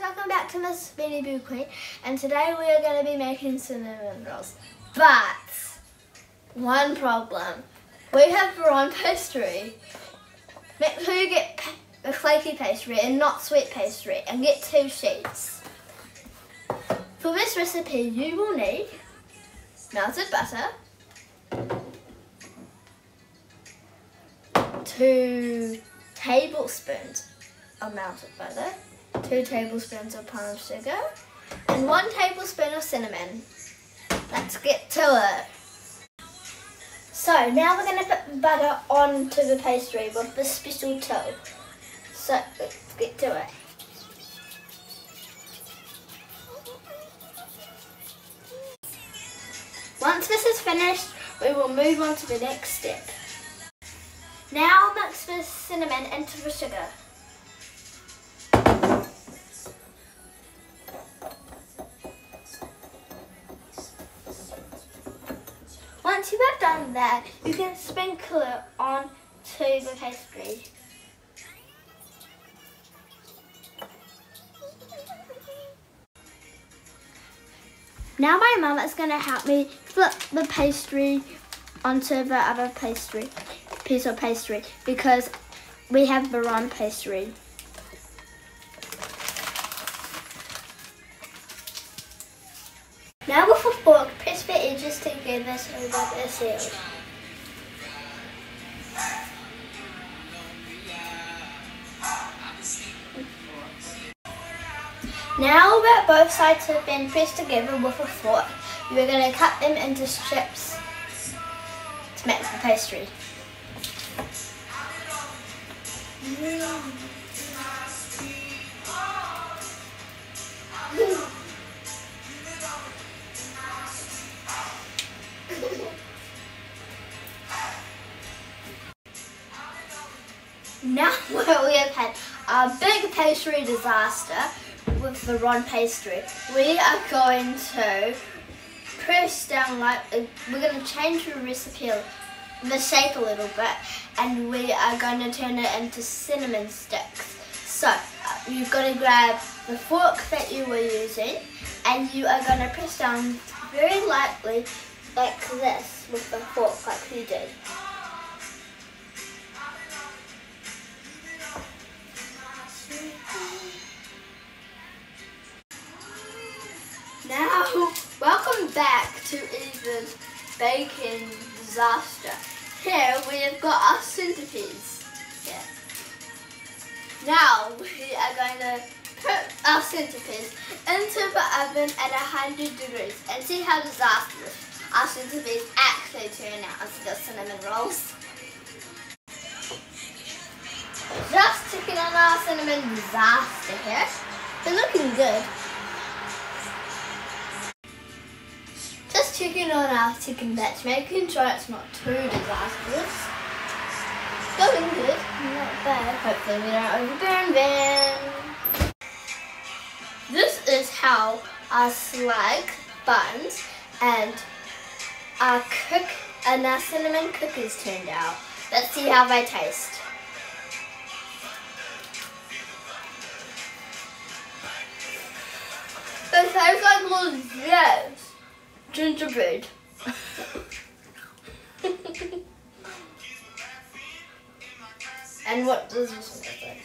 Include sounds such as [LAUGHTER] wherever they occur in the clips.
welcome back to Miss Beanie Boo Queen and today we are going to be making cinnamon rolls. But, one problem, we have Veron pastry. Make sure you get the flaky pastry and not sweet pastry and get two sheets. For this recipe you will need melted butter, two tablespoons of melted butter, 2 tablespoons of palm sugar, and 1 tablespoon of cinnamon. Let's get to it. So now we're going to put butter onto the pastry with the special tool. So let's get to it. Once this is finished, we will move on to the next step. Now mix the cinnamon into the sugar. Once you have done that, you can sprinkle it on to the pastry. Now my mum is going to help me flip the pastry onto the other pastry, piece of pastry, because we have Veron pastry. Now with sealed. Now that both sides have been pressed together with a fork, we're going to cut them into strips to make the pastry. Now [LAUGHS] we have had a big pastry disaster with the Ron pastry, we are going to press down like, we're going to change the recipe, the shape a little bit, and we are going to turn it into cinnamon sticks. So, uh, you've got to grab the fork that you were using, and you are going to press down very lightly like this with the fork like you did. Now, welcome back to Eva's Baking Disaster. Here we have got our centipedes. Yeah. Now we are going to put our centipedes into the oven at 100 degrees and see how disastrous our centipedes actually turn out as the cinnamon rolls. Just checking on our cinnamon disaster here. They're looking good. Just checking on our chicken batch, making sure it's not too disastrous. Going good, not bad. Hopefully we don't overburn them. This is how our slag buns and our cook and our cinnamon cookies turned out. Let's see how they taste. They taste like jets gingerbread. [LAUGHS] and what does this look like?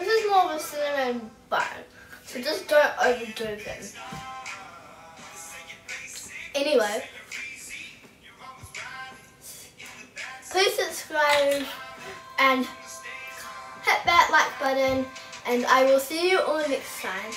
This is more of a cinnamon bun, so just don't overdo them. Anyway, please subscribe and hit that like button and I will see you all next time.